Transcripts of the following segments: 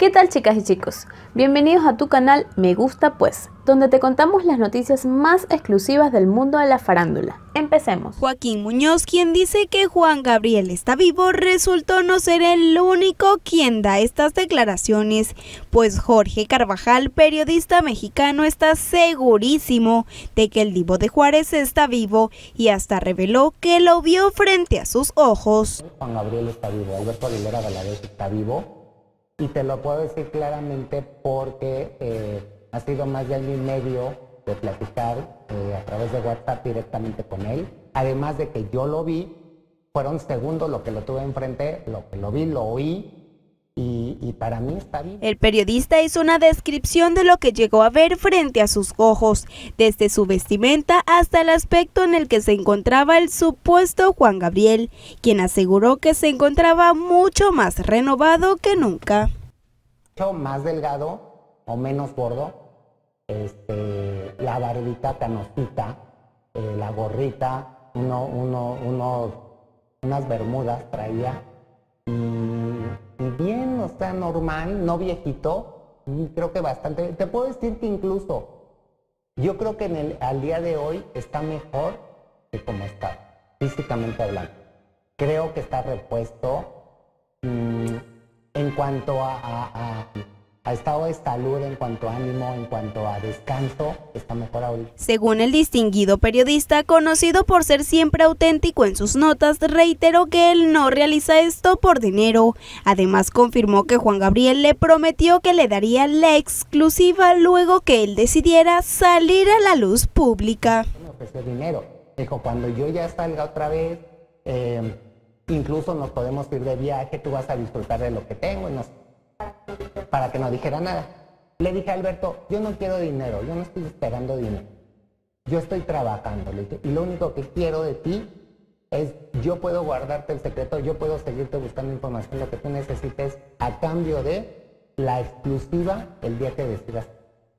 ¿Qué tal chicas y chicos? Bienvenidos a tu canal Me Gusta Pues, donde te contamos las noticias más exclusivas del mundo de la farándula. Empecemos. Joaquín Muñoz, quien dice que Juan Gabriel está vivo, resultó no ser el único quien da estas declaraciones, pues Jorge Carvajal, periodista mexicano, está segurísimo de que el divo de Juárez está vivo y hasta reveló que lo vio frente a sus ojos. Juan Gabriel está vivo, Alberto Aguilera Valadez está vivo y te lo puedo decir claramente porque eh, ha sido más de año y medio de platicar eh, a través de WhatsApp directamente con él. Además de que yo lo vi, fueron segundos lo que lo tuve enfrente, lo que lo vi, lo oí y, para mí está bien. El periodista hizo una descripción de lo que llegó a ver frente a sus ojos, desde su vestimenta hasta el aspecto en el que se encontraba el supuesto Juan Gabriel, quien aseguró que se encontraba mucho más renovado que nunca. Más delgado o menos gordo, este, la barbita canosita, eh, la gorrita, uno, uno, uno, unas bermudas traía y, bien, o sea, normal, no viejito, creo que bastante. Te puedo decir que incluso yo creo que en el, al día de hoy está mejor que como está, físicamente hablando. Creo que está repuesto mm, en cuanto a estado de salud, en cuanto a ánimo, en cuanto a descanso, está mejor ahorita. Según el distinguido periodista, conocido por ser siempre auténtico en sus notas, reiteró que él no realiza esto por dinero. Además, confirmó que Juan Gabriel le prometió que le daría la exclusiva luego que él decidiera salir a la luz pública. Me ofreció dinero. Dijo, cuando yo ya salga otra vez, eh, incluso nos podemos ir de viaje, tú vas a disfrutar de lo que tengo y nos para que no dijera nada. Le dije a Alberto, yo no quiero dinero, yo no estoy esperando dinero. Yo estoy trabajando. y lo único que quiero de ti es, yo puedo guardarte el secreto, yo puedo seguirte buscando información, lo que tú necesites, a cambio de la exclusiva el día que decidas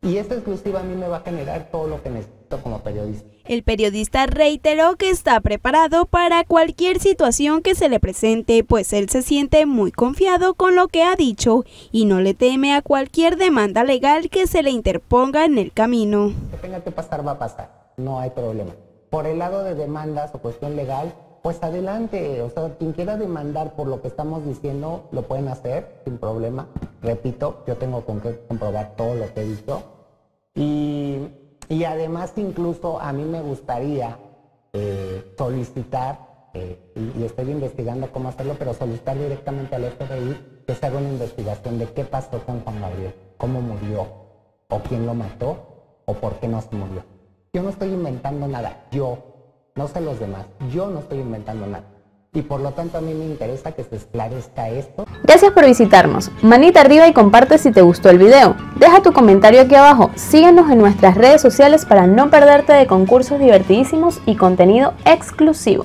y esta exclusiva a mí me va a generar todo lo que necesito como periodista. El periodista reiteró que está preparado para cualquier situación que se le presente, pues él se siente muy confiado con lo que ha dicho y no le teme a cualquier demanda legal que se le interponga en el camino. Que tenga que pasar, va a pasar, no hay problema. Por el lado de demandas o cuestión legal, pues adelante, o sea, quien quiera demandar por lo que estamos diciendo, lo pueden hacer sin problema. Repito, yo tengo con qué comprobar todo lo que he dicho. Y, y además incluso a mí me gustaría eh, solicitar, eh, y, estoy investigando cómo hacerlo, pero solicitar directamente al FBI que se haga una investigación de qué pasó con Juan Gabriel, cómo murió, o quién lo mató, o por qué no se murió. Yo no estoy inventando nada, yo no sé los demás. Yo no estoy inventando nada. Y por lo tanto a mí me interesa que se esclarezca esto. Gracias por visitarnos. Manita arriba y comparte si te gustó el video. Deja tu comentario aquí abajo. Síguenos en nuestras redes sociales para no perderte de concursos divertidísimos y contenido exclusivo.